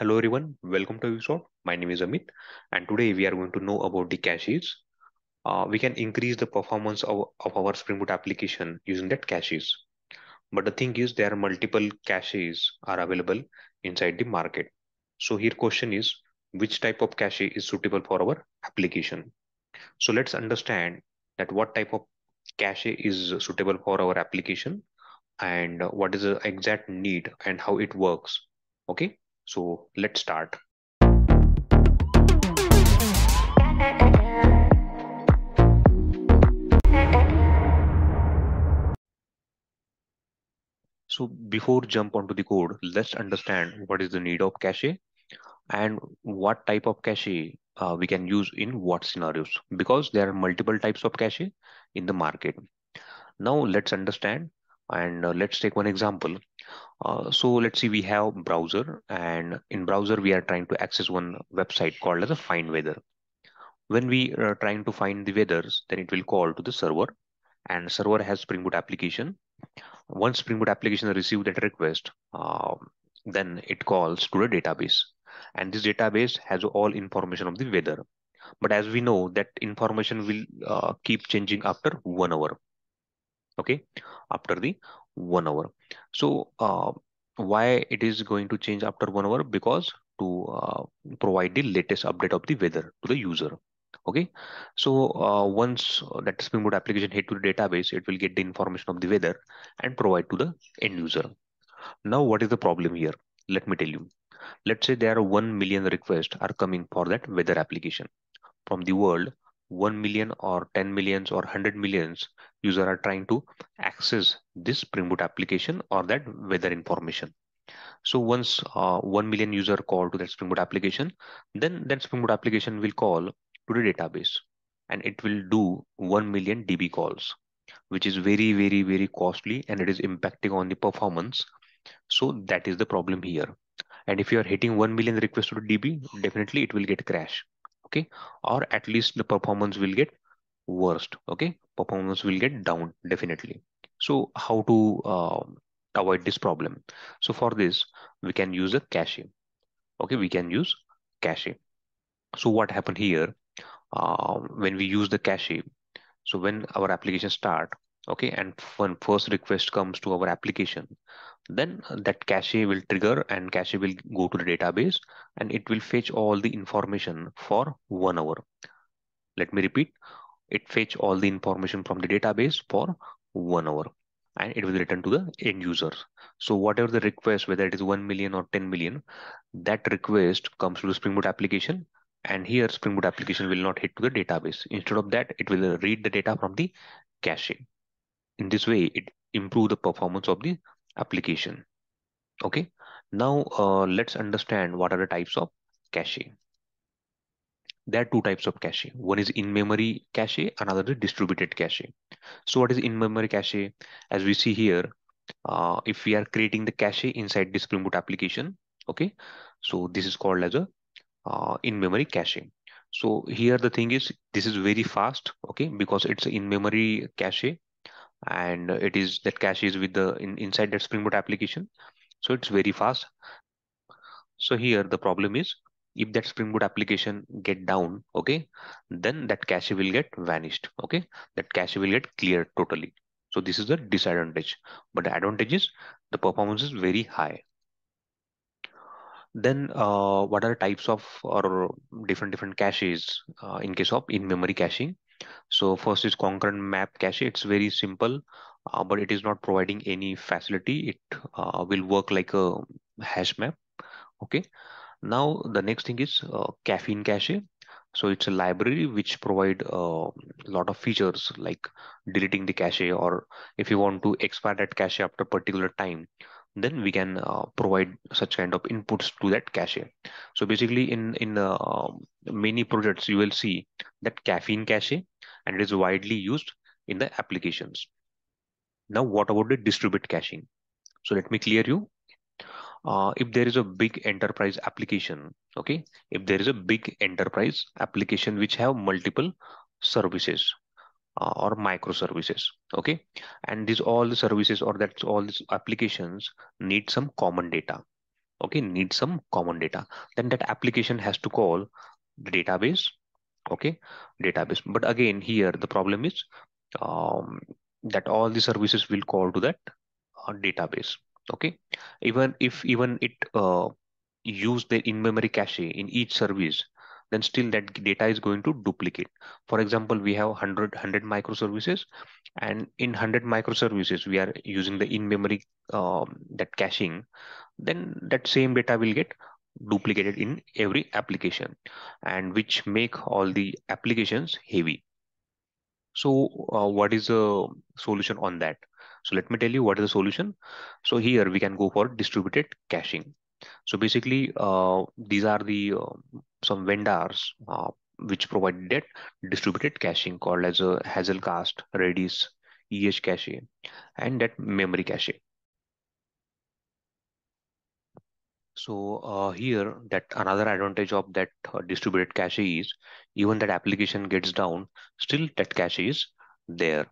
Hello everyone, welcome to Ubisoft. My name is Amit and today we are going to know about the caches. Uh, we can increase the performance of, of our Spring Boot application using that caches. But the thing is there are multiple caches are available inside the market. So here question is which type of cache is suitable for our application. So let's understand that what type of cache is suitable for our application and what is the exact need and how it works. Okay. So let's start. So before jump onto the code, let's understand what is the need of cache and what type of cache uh, we can use in what scenarios because there are multiple types of cache in the market. Now let's understand and uh, let's take one example. Uh, so let's see we have browser and in browser we are trying to access one website called as a find weather. When we are trying to find the weathers then it will call to the server and server has Spring Boot application. Once Spring Boot application receive that request uh, then it calls to the database and this database has all information of the weather. But as we know that information will uh, keep changing after one hour okay after the one hour. So uh, why it is going to change after one hour? Because to uh, provide the latest update of the weather to the user. Okay so uh, once that spring boot application hit to the database it will get the information of the weather and provide to the end user. Now what is the problem here? Let me tell you. Let's say there are 1 million requests are coming for that weather application. From the world 1 million or 10 millions or 100 millions user are trying to access this Spring Boot application or that weather information. So once uh, 1 million user call to that Spring Boot application, then that Spring Boot application will call to the database and it will do 1 million DB calls, which is very, very, very costly and it is impacting on the performance. So that is the problem here. And if you are hitting 1 million requests to DB, definitely it will get crash okay or at least the performance will get worst okay performance will get down definitely. So how to uh, avoid this problem? So for this we can use a cache. Okay we can use cache. So what happened here uh, when we use the cache so when our application start okay and when first request comes to our application then that cache will trigger and cache will go to the database and it will fetch all the information for one hour. Let me repeat, it fetch all the information from the database for one hour and it will return to the end user. So whatever the request, whether it is 1 million or 10 million, that request comes to the Spring Boot application and here Spring Boot application will not hit to the database. Instead of that, it will read the data from the cache. In this way, it improve the performance of the application. Okay, now uh, let's understand what are the types of cache. There are two types of cache. One is in-memory cache, another is distributed cache. So what is in-memory cache? As we see here, uh, if we are creating the cache inside this Spring Boot application, okay, so this is called as a uh, in-memory cache. So here the thing is, this is very fast, okay, because it's in-memory cache and it is that cache is with the in, inside that Spring Boot application. So it's very fast. So here the problem is if that Spring Boot application get down, okay, then that cache will get vanished. Okay, that cache will get cleared totally. So this is the disadvantage, but the advantage is the performance is very high. Then uh, what are types of or different different caches uh, in case of in-memory caching? So first is concurrent map cache. It's very simple, uh, but it is not providing any facility. It uh, will work like a hash map. Okay. Now the next thing is uh, caffeine cache. So it's a library which provide a uh, lot of features like deleting the cache or if you want to expire that cache after a particular time, then we can uh, provide such kind of inputs to that cache. So basically in, in uh, many projects, you will see that caffeine cache and it is widely used in the applications. Now, what about the distributed caching? So let me clear you. Uh, if there is a big enterprise application, okay, if there is a big enterprise application which have multiple services, uh, or microservices okay and these all the services or that's all these applications need some common data okay need some common data then that application has to call the database okay database. But again here the problem is um, that all the services will call to that uh, database okay? Even if even it uh, use the in-memory cache in each service then still that data is going to duplicate. For example we have 100 100 microservices and in 100 microservices we are using the in-memory um, that caching then that same data will get duplicated in every application and which make all the applications heavy. So uh, what is the solution on that so let me tell you what is the solution. So here we can go for distributed caching. So basically uh, these are the uh, some vendors uh, which provide that distributed caching called as a Hazelcast, Redis, EH cache and that memory cache So uh, here that another advantage of that uh, distributed cache is even that application gets down, still that cache is there.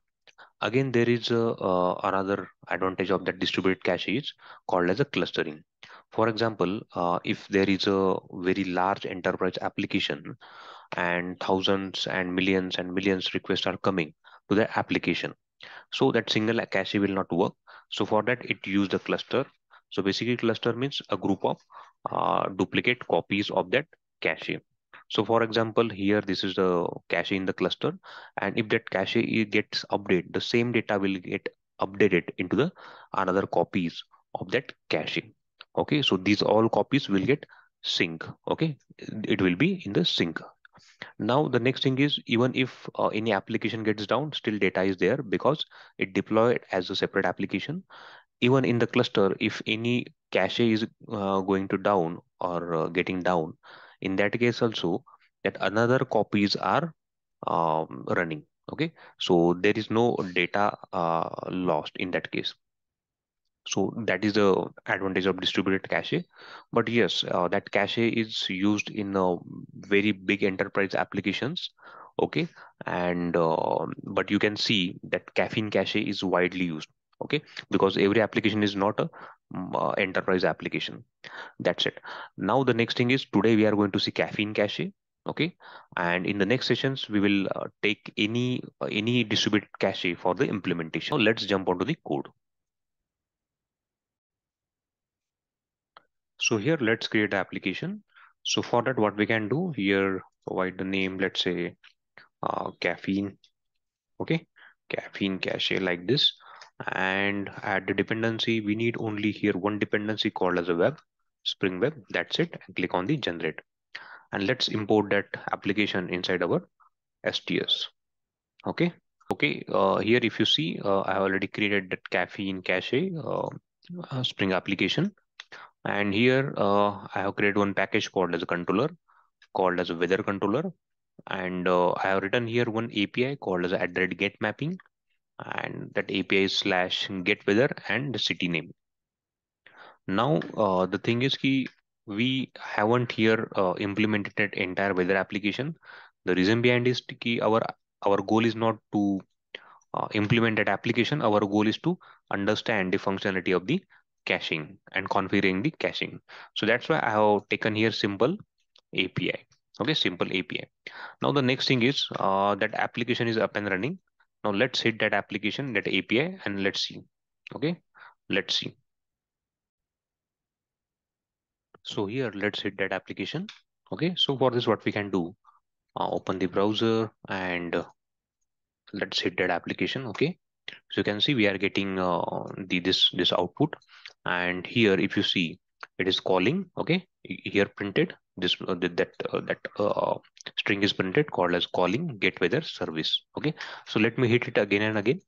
Again, there is a, uh, another advantage of that distributed cache is called as a clustering. For example, uh, if there is a very large enterprise application and thousands and millions and millions requests are coming to the application, so that single cache will not work. So for that, it use the cluster so basically cluster means a group of uh, duplicate copies of that cache. So for example, here this is the cache in the cluster and if that cache gets updated, the same data will get updated into the another copies of that cache. Okay, so these all copies will get sync. Okay, it will be in the sync. Now the next thing is even if uh, any application gets down, still data is there because it deployed as a separate application even in the cluster, if any cache is uh, going to down or uh, getting down, in that case also that another copies are um, running. Okay, so there is no data uh, lost in that case. So that is the advantage of distributed cache. But yes, uh, that cache is used in uh, very big enterprise applications. Okay, and uh, but you can see that caffeine cache is widely used okay? Because every application is not a mm, uh, enterprise application. That's it. Now the next thing is today we are going to see caffeine cache okay? And in the next sessions we will uh, take any uh, any distributed cache for the implementation. Let's jump onto the code. So here let's create an application. So for that what we can do here provide the name let's say uh, caffeine okay? Caffeine cache like this and add the dependency we need only here one dependency called as a web spring web. That's it. And click on the generate. And let's import that application inside our sts okay? Okay uh, here if you see uh, i have already created that caffeine cache uh, uh spring application. And here uh, i have created one package called as a controller called as a weather controller. And uh, i have written here one api called as a get mapping and that API slash get weather and the city name. Now uh, the thing is key we haven't here uh, implemented that entire weather application. The reason behind is key our our goal is not to uh, implement that application. Our goal is to understand the functionality of the caching and configuring the caching. So that's why I have taken here simple API. Okay, simple API. Now the next thing is uh, that application is up and running. Now let's hit that application, that API, and let's see. Okay, let's see. So here, let's hit that application. Okay, so for this, what we can do, uh, open the browser and uh, let's hit that application. Okay, so you can see we are getting uh, the this this output, and here, if you see, it is calling. Okay, here printed this uh, that uh, that uh, string is printed called as calling get weather service. Okay? So let me hit it again and again.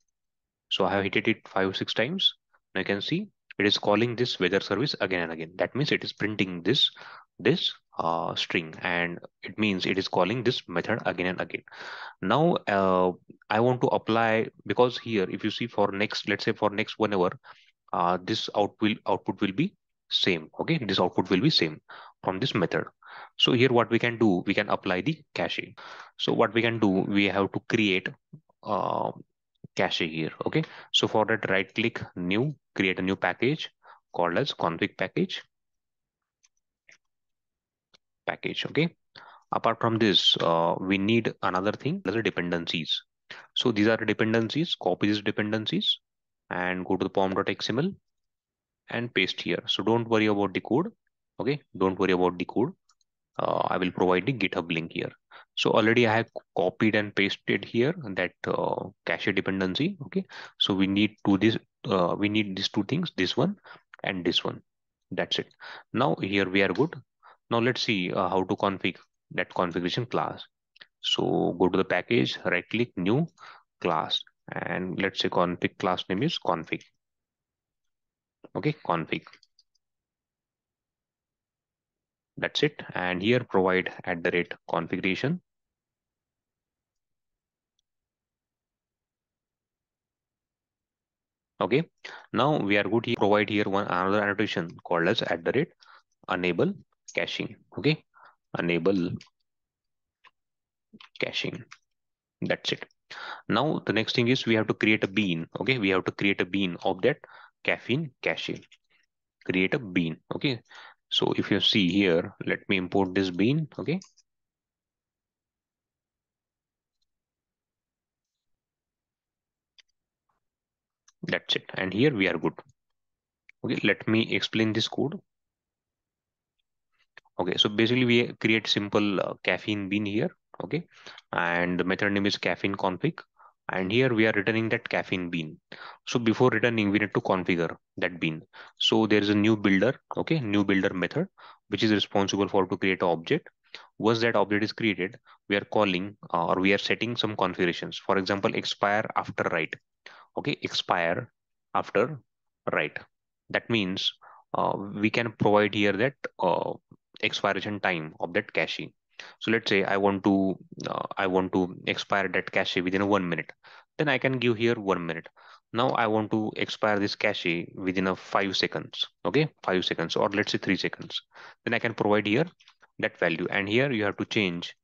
So i have hit it five six times. Now you can see it is calling this weather service again and again. That means it is printing this this uh, string and it means it is calling this method again and again. Now uh, i want to apply because here if you see for next let's say for next one hour uh, this output will output will be same. Okay? This output will be same from this method so here what we can do, we can apply the cache. So what we can do, we have to create uh, cache here. Okay. So for that right click new, create a new package called as config package. package okay apart from this uh, we need another thing the dependencies so these are the dependencies copy these dependencies and go to the pom.xml and paste here so don't worry about the code okay don't worry about the code uh, i will provide the github link here. So already i have copied and pasted here that uh, cache dependency okay? So we need to this uh, we need these two things this one and this one. That's it. Now here we are good. Now let's see uh, how to config that configuration class. So go to the package right click new class and let's say config class name is config. Okay config that's it. And here provide at the rate configuration. Okay. Now we are good. Here provide here one another annotation called as at the rate enable caching. Okay. Enable caching. That's it. Now the next thing is we have to create a bean. Okay. We have to create a bean of that caffeine caching. create a bean. Okay so if you see here let me import this bean okay? That's it. And here we are good. Okay let me explain this code. Okay so basically we create simple uh, caffeine bean here okay? And the method name is caffeine config and here we are returning that caffeine bean. So before returning we need to configure that bean. So there is a new builder okay new builder method which is responsible for to create an object. Once that object is created we are calling uh, or we are setting some configurations. For example expire after write okay expire after write. That means uh, we can provide here that uh, expiration time of that cache so let's say i want to uh, i want to expire that cache within one minute. Then i can give here one minute. Now i want to expire this cache within a five seconds okay? Five seconds or let's say three seconds. Then i can provide here that value. And here you have to change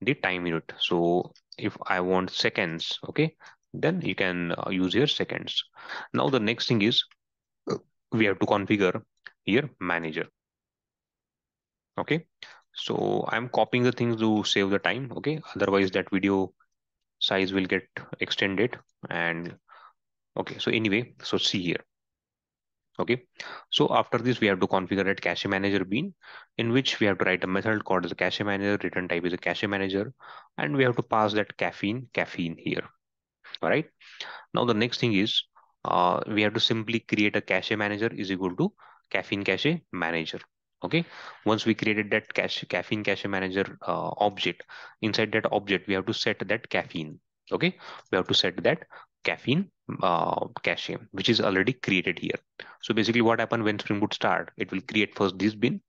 the time unit. So if i want seconds okay then you can uh, use your seconds. Now the next thing is we have to configure here manager okay so i'm copying the things to save the time okay? Otherwise that video size will get extended and okay so anyway so see here okay? So after this we have to configure that cache manager bean in which we have to write a method called a cache manager return type is a cache manager and we have to pass that caffeine caffeine here all right? Now the next thing is uh, we have to simply create a cache manager is equal to caffeine cache manager okay? Once we created that cache caffeine cache manager uh, object inside that object we have to set that caffeine. Okay? We have to set that caffeine uh, cache which is already created here. So basically what happened when spring boot start it will create first this bean.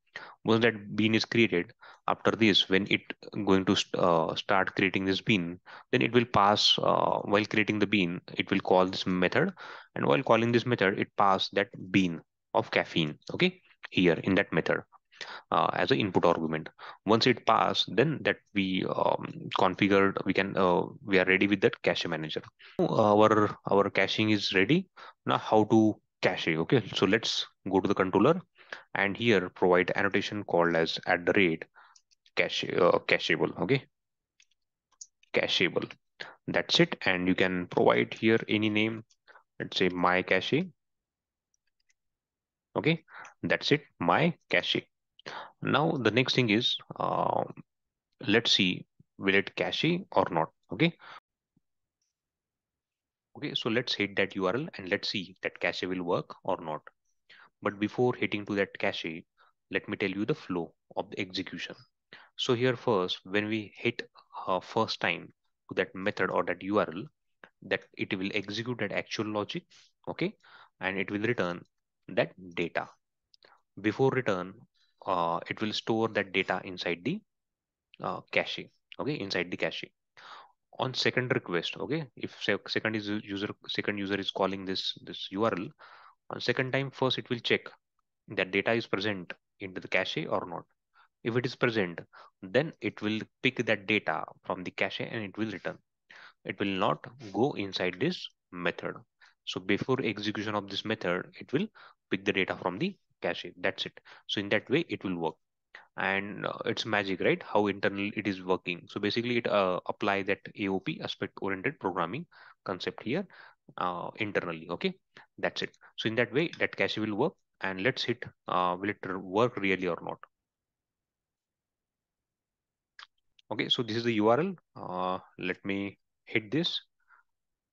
Once that bean is created after this when it going to uh, start creating this bean then it will pass uh, while creating the bean it will call this method. And while calling this method it pass that bean of caffeine. Okay here in that method uh, as an input argument. Once it pass, then that we um, configured, we can uh, we are ready with that cache manager. Our our caching is ready. Now how to cache? Okay, so let's go to the controller and here provide annotation called as at the rate cache uh, cacheable. Okay, cacheable. That's it, and you can provide here any name. Let's say my cache okay that's it. My cache now the next thing is uh, let's see will it cache or not okay? Okay so let's hit that url and let's see that cache will work or not. But before hitting to that cache let me tell you the flow of the execution. So here first when we hit uh, first time to that method or that url that it will execute that actual logic okay? And it will return that data before return uh, it will store that data inside the uh, cache okay inside the cache. On second request okay if second is user second user is calling this this url on second time first it will check that data is present into the cache or not. If it is present then it will pick that data from the cache and it will return. It will not go inside this method. So before execution of this method it will pick the data from the cache that's it. So in that way it will work. And uh, it's magic right? How internal it is working. So basically it uh, apply that aop aspect oriented programming concept here uh, internally okay? That's it. So in that way that cache will work and let's hit uh, will it work really or not. Okay so this is the url uh, let me hit this.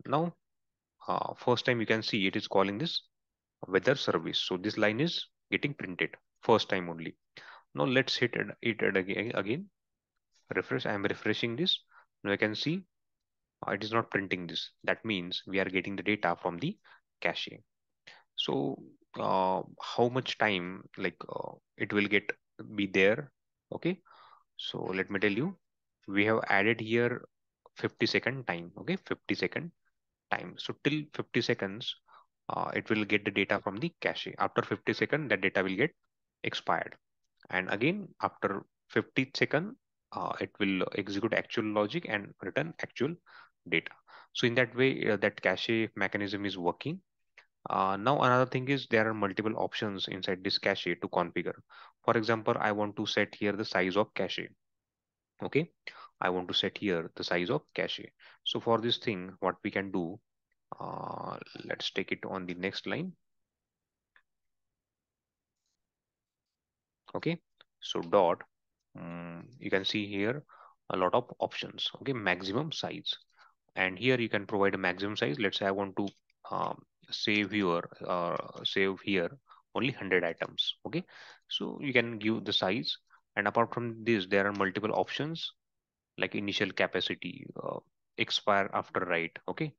Now uh, first time you can see it is calling this weather service. So this line is getting printed first time only. Now let's hit it, it again again. Refresh i am refreshing this. Now i can see uh, it is not printing this. That means we are getting the data from the cache. So uh, how much time like uh, it will get be there? Okay. So let me tell you we have added here 50 second time. Okay. 50 second time. So till 50 seconds uh, it will get the data from the cache after 50 second that data will get expired. And again after 50 second uh, it will execute actual logic and return actual data. So in that way uh, that cache mechanism is working. Uh, now another thing is there are multiple options inside this cache to configure. For example i want to set here the size of cache. Okay? I want to set here the size of cache. So for this thing what we can do uh, let's take it on the next line. Okay so dot um, you can see here a lot of options. Okay maximum size. And here you can provide a maximum size. Let's say i want to um, save here uh, save here only 100 items. Okay so you can give the size. And apart from this there are multiple options like initial capacity uh, expire after write. Okay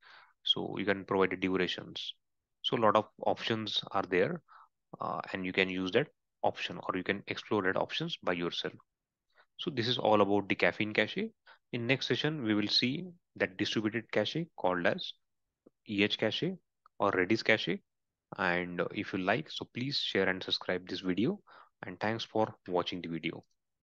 so you can provide durations. So a lot of options are there uh, and you can use that option or you can explore that options by yourself. So this is all about the caffeine cache in next session we will see that distributed cache called as eh cache or redis cache and if you like so please share and subscribe this video. And thanks for watching the video